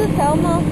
四条吗？